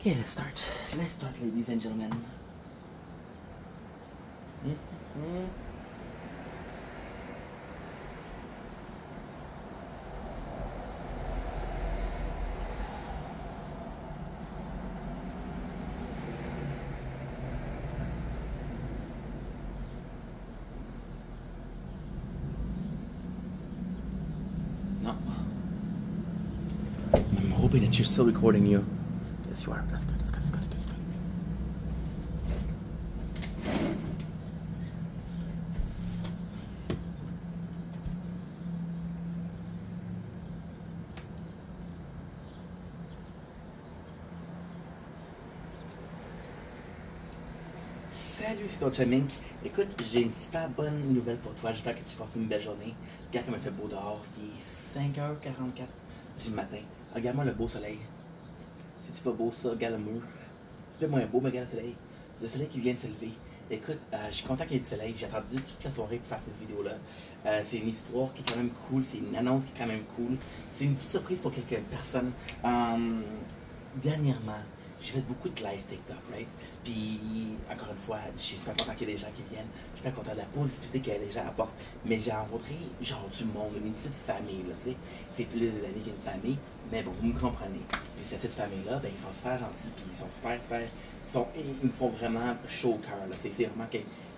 Okay, let's start. Let's start, ladies and gentlemen. Mm-hmm. No. I'm hoping that you're still recording you. Yes, you are. That's good. That's. Salut, c'est ton Chamink. Écoute, j'ai une super bonne nouvelle pour toi. J'espère que tu passes une belle journée. Regarde comme il fait beau dehors. Il est 5h44 du matin. Regarde-moi le beau soleil. C'est-tu pas beau ça? Regarde le mur. C'est pas moins beau, mais regarde le soleil. C'est le soleil qui vient de se lever. Écoute, euh, je suis content qu'il y ait du soleil. J'ai attendu toute la soirée pour faire cette vidéo-là. Euh, c'est une histoire qui est quand même cool. C'est une annonce qui est quand même cool. C'est une petite surprise pour quelques personnes. Euh, dernièrement, j'ai fait beaucoup de live TikTok, right? Puis, encore une fois, je suis super content qu'il y ait des gens qui viennent. Je suis super content de la positivité que les gens apportent. Mais j'ai rencontré, genre, du monde, une petite famille, là, tu sais. C'est plus des amis qu'une famille, mais bon, vous me comprenez. Puis cette petite famille-là, ben, ils sont super gentils, puis ils sont super, super. Ils, me font vraiment chaud au cœur, là. C'est vraiment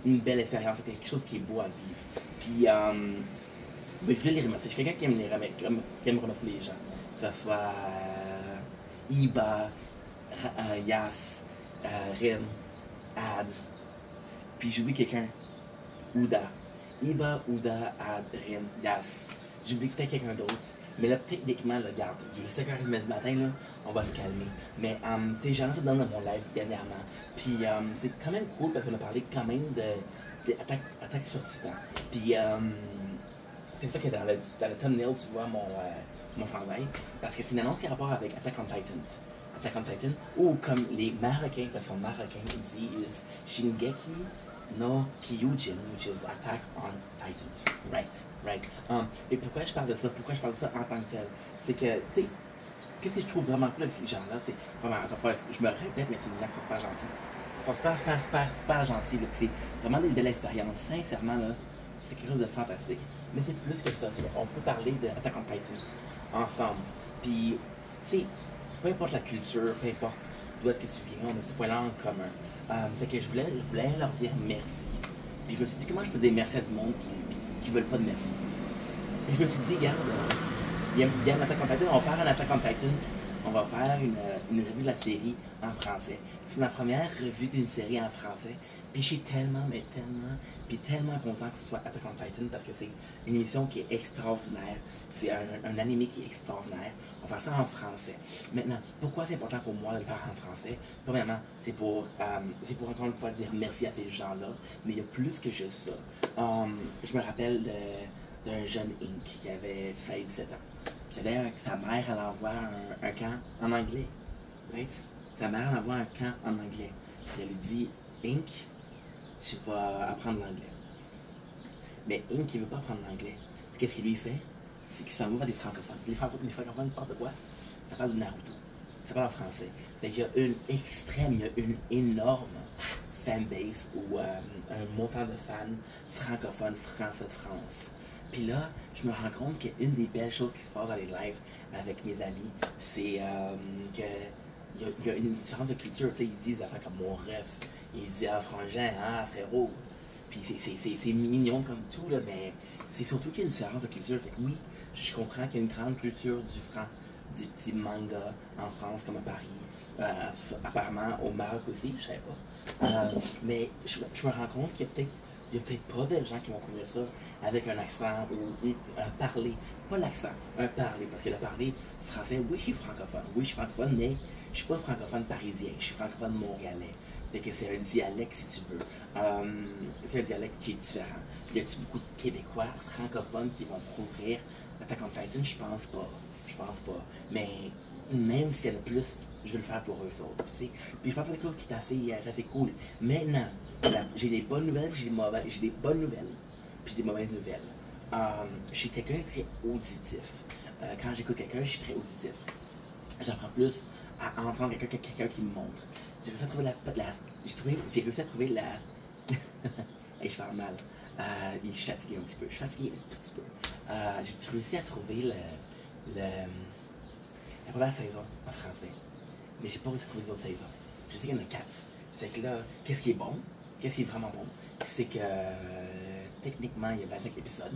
une belle expérience, c'est quelque chose qui est beau à vivre. Puis, euh, ben, je voulais les remercier. Je suis quelqu'un qui aime, les remer- qui aime- remercier les gens. Que ce soit Iba, euh, Yas, euh, Rin, Ad. Puis j'oublie quelqu'un. Ouda. Iba, Ouda, Ad, Rin, Yas. J'oublie peut-être quelqu'un d'autre. Mais là, techniquement, là, regarde, il est 5h30 du matin, là, on va se calmer. Mais um, ces gens-là, c'est dans mon live dernièrement. Puis um, c'est quand même cool parce qu'on a parlé quand même de, sur Titan. Puis c'est ça que dans le, dans le thumbnail, tu vois mon, euh, mon chandail. Parce que c'est une annonce qui a rapport avec Attack on Titan. Attack on Titan. Ou comme les Marocains, parce sont Marocains, disent Shingeki no Kyujin, which is Attack on Titan. Right, right. Um, et pourquoi je parle de ça? Pourquoi je parle de ça en tant que tel? C'est que, tu sais, qu'est-ce que je trouve vraiment cool avec ces gens-là? C'est vraiment, encore fois, je me répète, mais c'est des gens qui sont super gentils. Ils sont super, super, super, super gentils. C'est vraiment des belles expériences. Sincèrement, là, c'est quelque chose de fantastique. Mais c'est plus que ça. On peut parler de on Titan ensemble. Puis, tu sais, peu importe la culture, peu importe d'où est-ce que tu viens, on a ce point-là en commun. Euh, que je voulais, je leur dire merci. Puis je me suis dit, comment je peux dire merci à du monde qui, qui veulent pas de merci? Et je me suis dit, regarde, il y a, un Attack on Titan, on va faire un Attack on Titan, on va faire une, revue de la série en français. C'est ma première revue d'une série en français. Puis je suis tellement, mais tellement, puis tellement content que ce soit Attack on Titan parce que c'est une émission qui est extraordinaire. C'est un, un animé qui est extraordinaire. On faire ça en français. Maintenant, pourquoi c'est important pour moi de le faire en français? Premièrement, c'est pour, euh, c'est pour encore une fois dire merci à ces gens-là, mais il y a plus que juste ça. Um, je me rappelle d'un jeune Inc qui avait 16-17 ans. Puis d'ailleurs, sa mère, elle envoie un, camp en anglais. Sa mère, elle envoie un camp en anglais. Elle lui dit, Inc, tu vas apprendre l'anglais. Mais Inc, il veut pas apprendre l'anglais. Qu'est-ce qu'il lui fait? C'est qu'il s'en vers des francophones. Les, franco- les francophones, parlent de quoi? Ça parle de Naruto. Ça parle en français. Qu'il y a une extrême, il y a une énorme fanbase ou euh, un montant de fans francophones français de France. Puis là, je me rends compte qu'une des belles choses qui se passe dans les lives avec mes amis, c'est euh, que il y, a, il une différence de culture. Ils disent affaires comme mon ref. Ils disent ah frangin, ah frérot. Puis c'est- mignon comme tout, là, mais c'est surtout qu'il y a une différence de culture. Que oui, je comprends qu'il y a une grande culture du franc, du petit manga en France comme à Paris. Euh, apparemment au Maroc aussi, je savais pas. Euh, mais je, me- rends compte qu'il y a peut-être il y a peut-être pas de gens qui vont couvrir ça avec un accent ou un parler. Pas l'accent, un parler. Parce que le parler français, oui, je suis francophone. Oui, je suis francophone, mais je suis pas francophone parisien. Je suis francophone montréalais. Fait que c'est un dialecte, si tu veux. Euh, c'est un dialecte qui est différent. Y a-t-il beaucoup de Québécois francophones qui vont couvrir Attack on Titan? Je pense pas. Je pense pas. Mais même s'il y en a plus, je vais le faire pour eux autres. Puis je pense que quelque chose qui est assez, euh, assez cool. Maintenant, j'ai des bonnes nouvelles, j'ai des mauvaises. J'ai des bonnes nouvelles, puis j'ai des mauvaises nouvelles. Euh, je suis quelqu'un très auditif. Euh, quand j'écoute quelqu'un, je suis très auditif. J'apprends plus à entendre quelqu'un quelqu'un qui me montre. J'ai réussi à trouver la. la- j'ai trouvé- j'ai réussi à trouver la. Et je parle mal. Euh, je suis fatigué un petit peu. Je suis fatigué un petit peu. Euh, j'ai réussi à trouver le, la première saison en français. Mais j'ai pas réussi à trouver les autres saisons. Je sais qu'il y en a quatre. Fait que là, qu'est-ce qui est bon? Qu'est-ce qui est vraiment bon? C'est que techniquement, il y a 25 épisodes.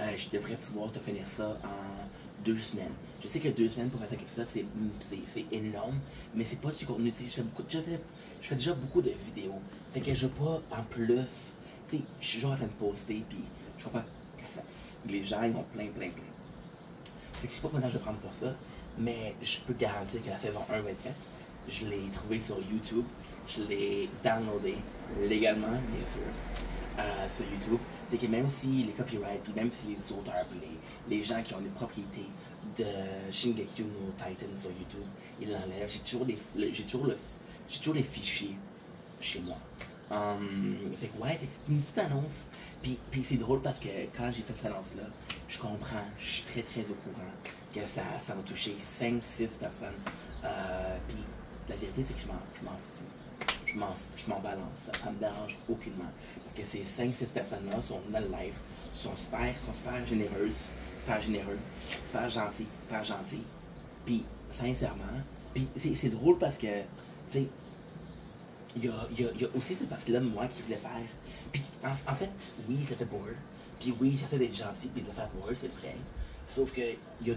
Euh, je devrais pouvoir te finir ça en deux semaines. Je sais que deux semaines pour 25 épisodes, c'est, énorme, mais c'est pas du contenu. Je fais, je, fais, déjà beaucoup de vidéos. Fait que je veux pas, en plus, tu sais, je suis toujours en train de poster, puis je ça, les gens, ils ont plein, plein, plein. Fait que je sais pas combien je vais prendre pour ça, mais je peux garantir que la saison 1 va être faite. Je l'ai trouvé sur YouTube, je l'ai downloadé légalement, bien sûr, euh, sur YouTube. Fait que même si les copyrights, même si les auteurs, les, les gens qui ont les propriétés de Shingeki no Titan sur YouTube, ils l'enlèvent, j'ai toujours, les, toujours, le, j'ai toujours les fichiers chez moi. Hum, fait que ouais, c'est une petite annonce. Puis, puis c'est drôle parce que quand j'ai fait cette annonce-là, je comprends, je suis très très au courant que ça, ça va toucher 5-6 personnes. Euh, puis la vérité, c'est que je m'en, fous. Je m'en, je m'en balance. Ça, ça me dérange aucunement. Parce que ces 5-6 personnes-là sont dans le live, sont super, sont super généreuses, super généreux, super gentils, super gentils. Puis sincèrement, puis c'est drôle parce que, tu sais, il y a, y a- aussi cette partie-là de moi qui voulait faire. Puis en, fait, oui, je le fais pour eux. Puis oui, j'essaie d'être gentil puis de le faire pour eux, c'est vrai. Sauf que il y a